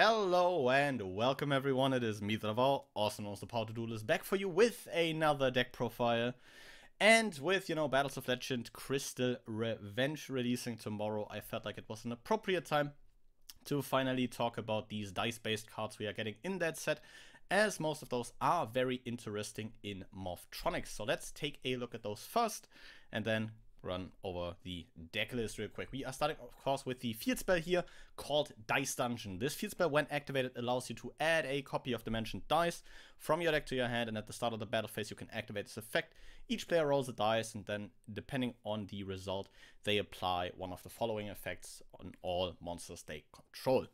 Hello and welcome everyone, it is me Traval, also as the Power Tool Duelist, back for you with another deck profile. And with, you know, Battles of Legend Crystal Revenge releasing tomorrow, I felt like it was an appropriate time to finally talk about these dice-based cards we are getting in that set, as most of those are very interesting in Morphtronics. So let's take a look at those first, and then run over the deck list real quick. We are starting, of course, with the field spell here called Dice Dungeon. This field spell, when activated, allows you to add a copy of the mentioned dice from your deck to your hand, and at the start of the battle phase, you can activate this effect. Each player rolls a dice, and then, depending on the result, they apply one of the following effects on all monsters they control.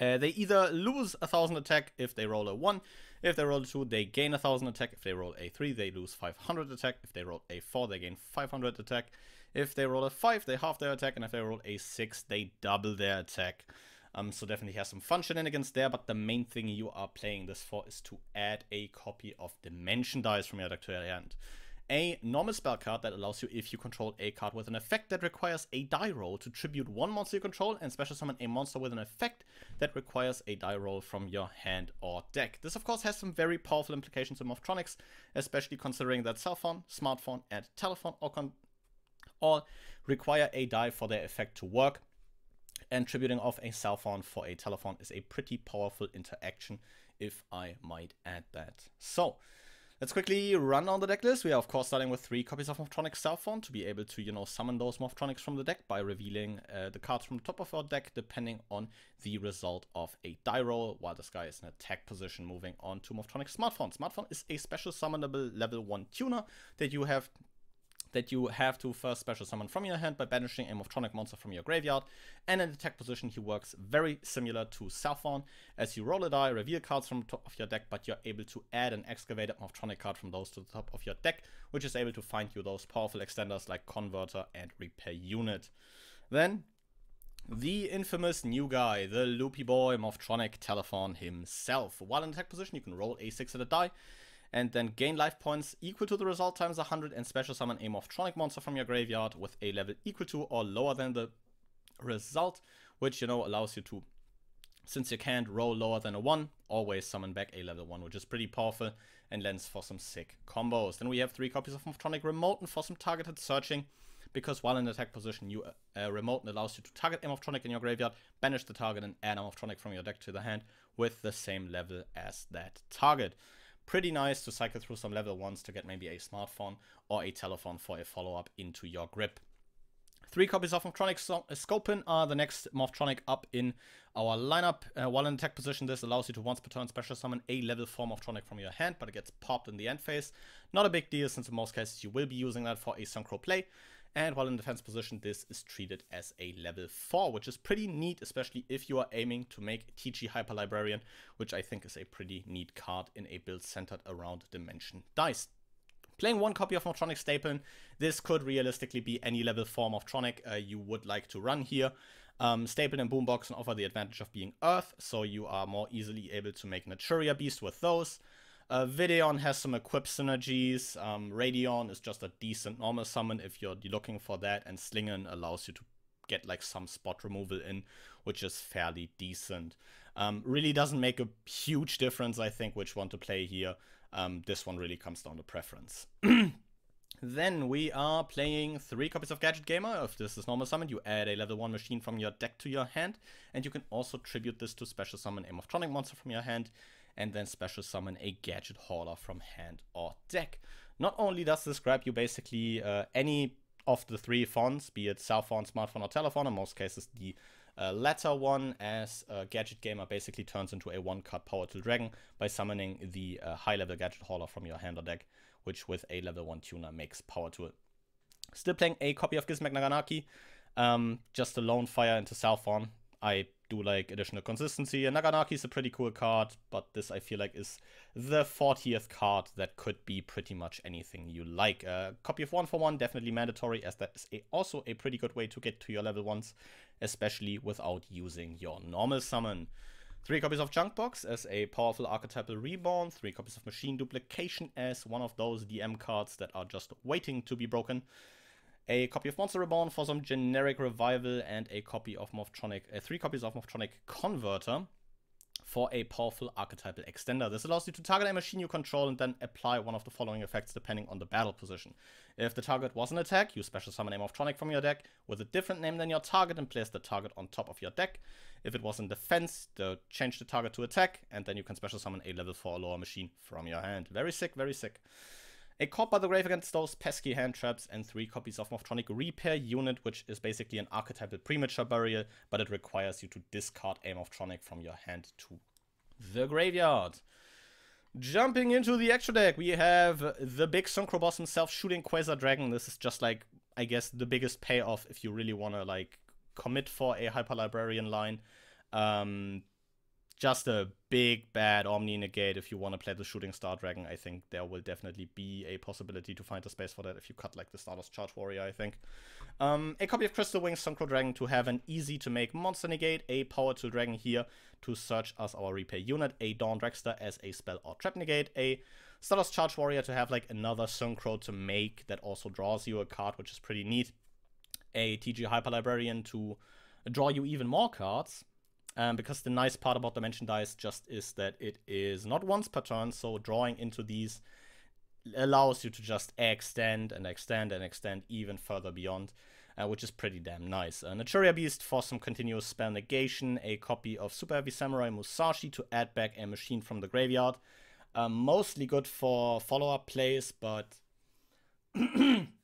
Uh, they either lose a thousand attack if they roll a 1, if they roll a 2, they gain a thousand attack, if they roll a 3, they lose 500 attack, if they roll a 4, they gain 500 attack, if they roll a 5, they halve their attack, and if they roll a 6, they double their attack. Um, so definitely has some fun shenanigans there, but the main thing you are playing this for is to add a copy of Dimension Dice from your deck to your hand a normal spell card that allows you, if you control a card with an effect that requires a die roll, to tribute one monster you control and special summon a monster with an effect that requires a die roll from your hand or deck. This, of course, has some very powerful implications in Morphtronics, especially considering that cell phone, smartphone, and telephone all, all require a die for their effect to work. And tributing off a cell phone for a telephone is a pretty powerful interaction, if I might add that. So, Let's quickly run on the deck list. We are of course starting with three copies of Morphtronic Cellphone to be able to, you know, summon those Morphtronics from the deck by revealing uh, the cards from the top of our deck depending on the result of a die roll, while this guy is in attack position moving on to Morphtronic Smartphone. Smartphone is a special summonable level 1 tuner that you have that you have to first special summon from your hand by banishing a Morphtronic monster from your graveyard. And in attack position, he works very similar to Cellphone, as you roll a die, reveal cards from the top of your deck, but you're able to add an excavated Morphtronic card from those to the top of your deck, which is able to find you those powerful extenders like Converter and Repair Unit. Then the infamous new guy, the loopy boy Morphtronic Telephone himself. While in attack position, you can roll a 6 sided die, and then gain life points equal to the result times 100 and special summon a Morphtronic monster from your graveyard with a level equal to or lower than the result, which, you know, allows you to, since you can't roll lower than a 1, always summon back a level 1, which is pretty powerful and lends for some sick combos. Then we have three copies of Morphtronic Remote and for some targeted searching, because while in attack position, you uh, Remote allows you to target a Morphtronic in your graveyard, banish the target, and add a Morphtronic from your deck to the hand with the same level as that target pretty nice to cycle through some level 1s to get maybe a smartphone or a telephone for a follow-up into your grip. Three copies of Morphtronic Scopen are the next Morphtronic up in our lineup. Uh, while in attack position, this allows you to once per turn special summon a level 4 Morphtronic from your hand, but it gets popped in the end phase. Not a big deal, since in most cases you will be using that for a synchro play. And while in defense position, this is treated as a level 4, which is pretty neat, especially if you are aiming to make TG Hyper Librarian, which I think is a pretty neat card in a build centered around Dimension Dice. Playing one copy of Morphtronic Staplen, this could realistically be any level 4 Morphtronic uh, you would like to run here. Um, Staple and Boombox offer the advantage of being Earth, so you are more easily able to make Naturia Beast with those. Uh, Videon has some equip synergies. Um, Radion is just a decent normal summon if you're looking for that, and Slingen allows you to get like some spot removal in, which is fairly decent. Um, really doesn't make a huge difference, I think, which one to play here. Um, this one really comes down to preference. then we are playing three copies of Gadget Gamer. If this is normal summon, you add a level 1 machine from your deck to your hand, and you can also tribute this to special summon a monster from your hand and then special summon a gadget hauler from hand or deck. Not only does this grab you basically uh, any of the three fonts, be it cell phone, smartphone, or telephone, in most cases the uh, latter one, as Gadget Gamer basically turns into a one card Power Tool Dragon by summoning the uh, high level Gadget Hauler from your hand or deck, which with a level 1 tuner makes Power Tool. Still playing a copy of Gizmek Naganaki, um, just a lone fire into Cellphone. I do like additional consistency. And Naganaki is a pretty cool card, but this I feel like is the 40th card that could be pretty much anything you like. A uh, copy of one for one, definitely mandatory, as that is a, also a pretty good way to get to your level ones, especially without using your normal summon. Three copies of Junkbox as a powerful archetypal reborn, three copies of Machine Duplication as one of those DM cards that are just waiting to be broken a copy of Monster Reborn for some generic revival, and a copy of Morphtronic, uh, three copies of Morphtronic Converter for a powerful archetypal extender. This allows you to target a machine you control and then apply one of the following effects depending on the battle position. If the target was an attack, you special summon a Morphtronic from your deck with a different name than your target and place the target on top of your deck. If it was in defense, change the target to attack, and then you can special summon a level 4 lower machine from your hand. Very sick, very sick. A Called by the Grave against those pesky hand traps, and three copies of Morphtronic Repair Unit, which is basically an archetypal premature burial, but it requires you to discard a Morphtronic from your hand to the graveyard. Jumping into the extra deck, we have the big Synchro boss himself shooting Quasar Dragon. This is just like, I guess, the biggest payoff if you really want to like commit for a Hyper Librarian line. Um, just a big bad Omni Negate if you want to play the Shooting Star Dragon. I think there will definitely be a possibility to find a space for that if you cut like the Stardust Charge Warrior, I think. Um, a copy of Crystal Wings Synchro Dragon to have an easy to make Monster Negate, a Power Tool Dragon here to search as our repair unit, a Dawn Dragster as a spell or trap negate, a Stardust Charge Warrior to have like another Synchro to make that also draws you a card, which is pretty neat, a TG Hyper Librarian to draw you even more cards, um, because the nice part about the Dimension Dice just is that it is not once per turn, so drawing into these allows you to just extend and extend and extend even further beyond, uh, which is pretty damn nice. Uh, Naturia Beast for some continuous spell negation, a copy of Super Heavy Samurai Musashi to add back a machine from the graveyard. Um, mostly good for follow-up plays, but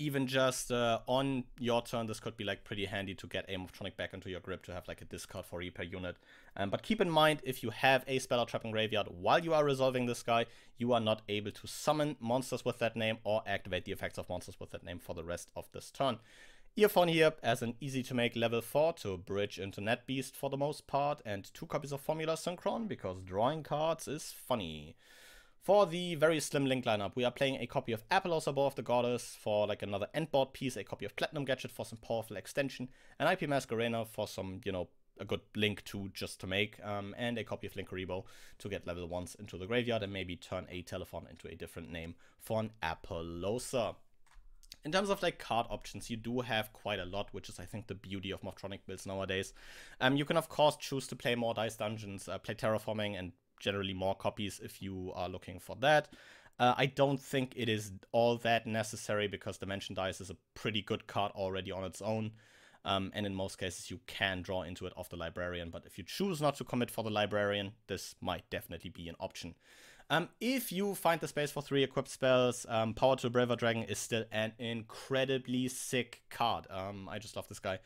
even just uh, on your turn, this could be like pretty handy to get a Morphtronic back into your grip to have like a discard for repair unit. Um, but keep in mind, if you have a spell or trap in graveyard while you are resolving this guy, you are not able to summon monsters with that name or activate the effects of monsters with that name for the rest of this turn. Earphone here as an easy to make level 4 to bridge into Net Beast for the most part, and two copies of Formula Synchron because drawing cards is funny. For the very slim link lineup, we are playing a copy of Apollousa Bow of the Goddess for like another endboard piece, a copy of Platinum Gadget for some powerful extension, an IP Masquerena for some, you know, a good link to just to make, um, and a copy of Linkuriboh to get level 1s into the graveyard and maybe turn a Telephone into a different name for an Apollousa. In terms of like card options, you do have quite a lot, which is I think the beauty of Morphtronic builds nowadays. Um, you can of course choose to play more Dice Dungeons, uh, play Terraforming, and generally more copies if you are looking for that. Uh, I don't think it is all that necessary because Dimension Dice is a pretty good card already on its own. Um, and in most cases, you can draw into it off the Librarian. But if you choose not to commit for the Librarian, this might definitely be an option. Um, if you find the space for three equipped spells, um, Power Tool Braver Dragon is still an incredibly sick card. Um, I just love this guy.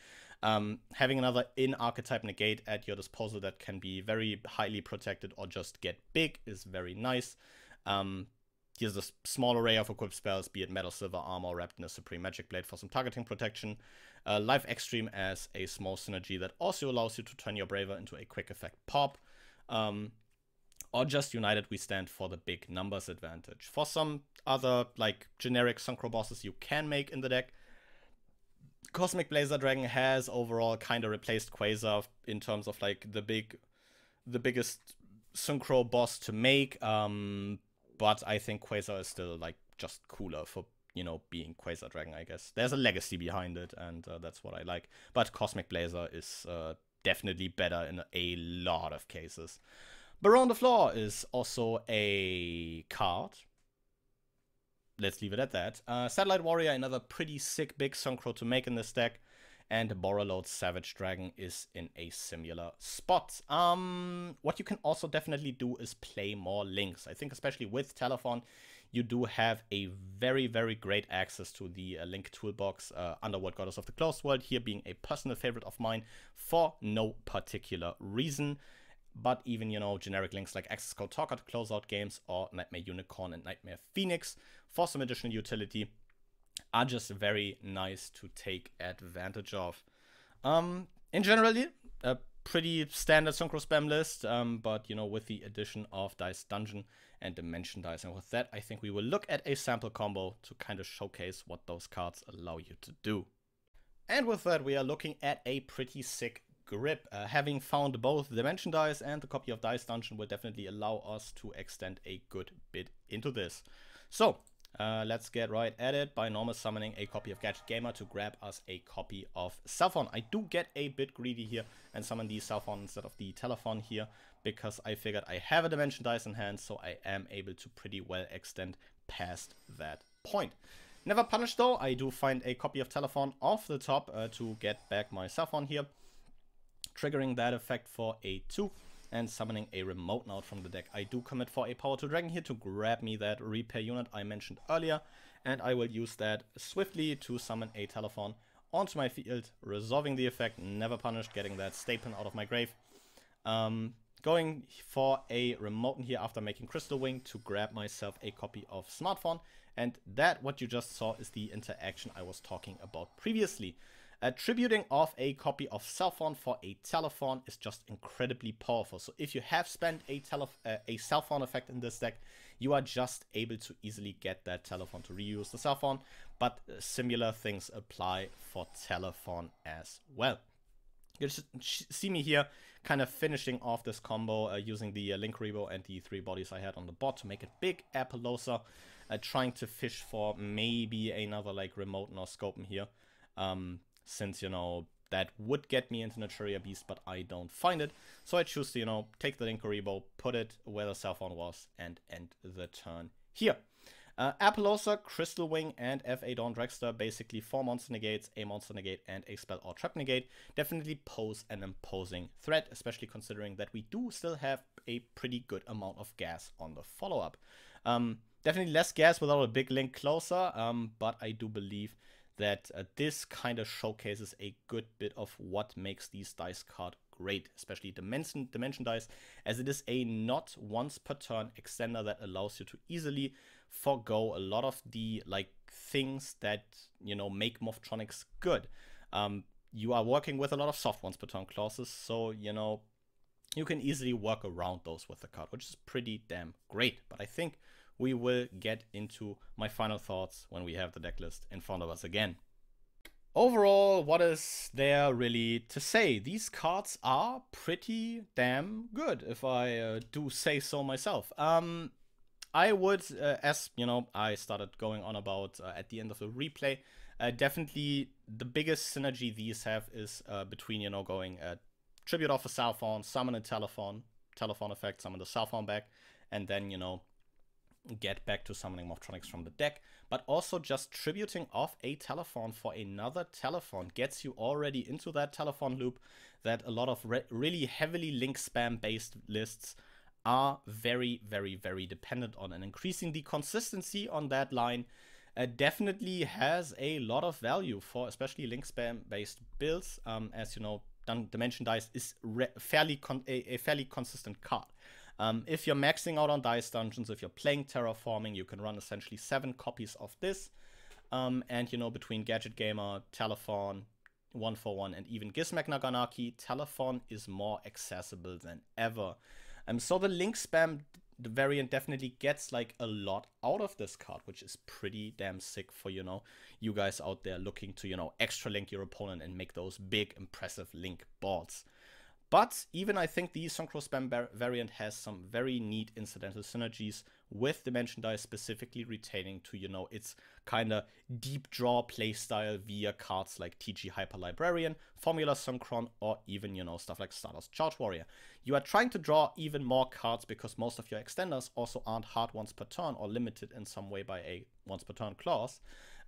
Um, having another in archetype negate at your disposal that can be very highly protected or just get big is very nice. Um, here's a small array of equipped spells, be it Metal, Silver, Armor, wrapped in a Supreme Magic Blade for some targeting protection. Uh, Life Extreme as a small synergy that also allows you to turn your Braver into a quick effect pop. Um, or just United, we stand for the big numbers advantage. For some other, like, generic Synchro bosses you can make in the deck, Cosmic Blazer Dragon has overall kind of replaced Quasar in terms of like the big, the biggest synchro boss to make. Um, but I think Quasar is still like just cooler for you know being Quasar Dragon. I guess there's a legacy behind it, and uh, that's what I like. But Cosmic Blazer is uh, definitely better in a lot of cases. Baronne de Fleur is also a card let's leave it at that. Uh, Satellite Warrior, another pretty sick big Synchro to make in this deck. And Borreload Savage Dragon is in a similar spot. Um, what you can also definitely do is play more links. I think especially with Telephone, you do have a very, very great access to the uh, link toolbox. Uh, Underworld Goddess of the Closed World here being a personal favorite of mine for no particular reason but even, you know, generic links like Access Code Talker to close out games or Nightmare Unicorn and Nightmare Phoenix for some additional utility are just very nice to take advantage of. Um, in generally, a pretty standard Synchro spam list, um, but, you know, with the addition of Dice Dungeon and Dimension Dice. And with that, I think we will look at a sample combo to kind of showcase what those cards allow you to do. And with that, we are looking at a pretty sick grip. Uh, having found both the Dimension Dice and the copy of Dice Dungeon will definitely allow us to extend a good bit into this. So, uh, let's get right at it by normal summoning a copy of Gadget Gamer to grab us a copy of Cellphone. I do get a bit greedy here and summon the Cellphone instead of the Telephone here because I figured I have a Dimension Dice in hand, so I am able to pretty well extend past that point. Never punished though, I do find a copy of Telephone off the top uh, to get back my Cellphone here, triggering that effect for a 2 and summoning a remote node from the deck. I do commit for a Power Tool Dragon here to grab me that repair unit I mentioned earlier, and I will use that swiftly to summon a telephone onto my field, resolving the effect, never punished, getting that statement out of my grave. Um, going for a remote here after making Crystal Wing to grab myself a copy of Smartphone, and that, what you just saw, is the interaction I was talking about previously. Attributing off a copy of Cellphone for a telephone is just incredibly powerful. So if you have spent a, tele uh, a Cellphone effect in this deck, you are just able to easily get that telephone to reuse the Cellphone. But uh, similar things apply for telephone as well. You just see me here kind of finishing off this combo uh, using the uh, rebo and the three bodies I had on the bot to make it big Apollousa, uh, trying to fish for maybe another like remote scope here. Um, since, you know, that would get me into Naturia Beast, but I don't find it. So I choose to, you know, take the Linkuriboh, put it where the Cellphone was, and end the turn here. Uh, Apollousa, Crystal Wing, and FA Dawn Dragster, basically four monster negates, a monster negate, and a spell or trap negate, definitely pose an imposing threat, especially considering that we do still have a pretty good amount of gas on the follow-up. Um, definitely less gas without a big link closer, um, but I do believe that uh, this kind of showcases a good bit of what makes these dice card great, especially Dimension, Dimension Dice, as it is a not once per turn extender that allows you to easily forego a lot of the like things that you know make Morphtronics good. Um, you are working with a lot of soft once per turn clauses, so you know you can easily work around those with the card, which is pretty damn great. But I think we will get into my final thoughts when we have the deck list in front of us again. Overall, what is there really to say? These cards are pretty damn good, if I uh, do say so myself. Um, I would, uh, as you know, I started going on about uh, at the end of the replay. Uh, definitely, the biggest synergy these have is uh, between you know going uh, tribute off a Cellphone, summon a telephone, telephone effect, summon the Cellphone back, and then you know get back to summoning Morphtronics from the deck, but also just tributing off a telephone for another telephone gets you already into that telephone loop that a lot of re really heavily link spam based lists are very, very, very dependent on. And increasing the consistency on that line uh, definitely has a lot of value for especially link spam based builds. Um, as you know, Dimension Dice is fairly a, a fairly consistent card. Um, if you're maxing out on Dice Dungeons, if you're playing Terraforming, you can run essentially seven copies of this. Um, and, you know, between Gadget Gamer, Telephone, One for One, and even Gizmek Naganaki, Telephone is more accessible than ever. Um, so the link spam the variant definitely gets like a lot out of this card, which is pretty damn sick for, you know, you guys out there looking to, you know, extra link your opponent and make those big, impressive link boards. But even I think the Synchro Spam variant has some very neat incidental synergies with Dimension Dice specifically retaining to, you know, its kind of deep draw playstyle via cards like TG Hyper Librarian, Formula Synchron, or even, you know, stuff like Stardust Charge Warrior. You are trying to draw even more cards because most of your extenders also aren't hard once per turn or limited in some way by a once per turn clause.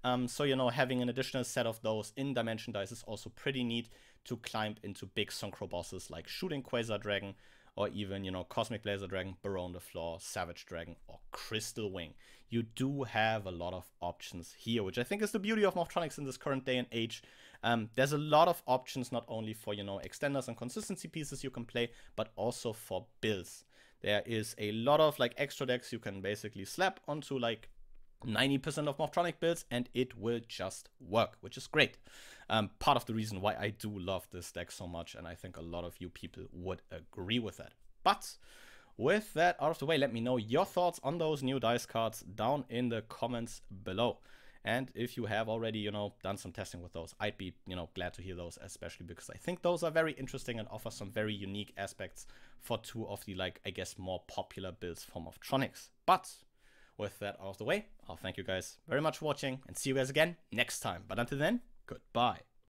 Um, so, you know, having an additional set of those in Dimension Dice is also pretty neat to climb into big synchro bosses like Shooting Quasar Dragon, or even, you know, Cosmic Blazer Dragon, Baronne de Fleur, Savage Dragon, or Crystal Wing. You do have a lot of options here, which I think is the beauty of Morphtronics in this current day and age. Um, there's a lot of options, not only for, you know, extenders and consistency pieces you can play, but also for builds. There is a lot of, like, extra decks you can basically slap onto, like, 90% of Morphtronic builds and it will just work, which is great. Um, part of the reason why I do love this deck so much, and I think a lot of you people would agree with that. But with that out of the way, let me know your thoughts on those new dice cards down in the comments below. And if you have already, you know, done some testing with those, I'd be, you know, glad to hear those, especially because I think those are very interesting and offer some very unique aspects for two of the, like, I guess, more popular builds from Morphtronics. But with that out of the way, I'll thank you guys very much for watching and see you guys again next time. But until then, goodbye.